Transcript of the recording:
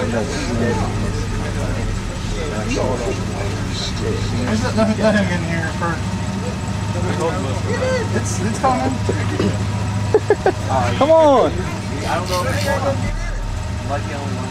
There's nothing, in here for. It's it's coming. Come on. I don't know if it's. Like the only one.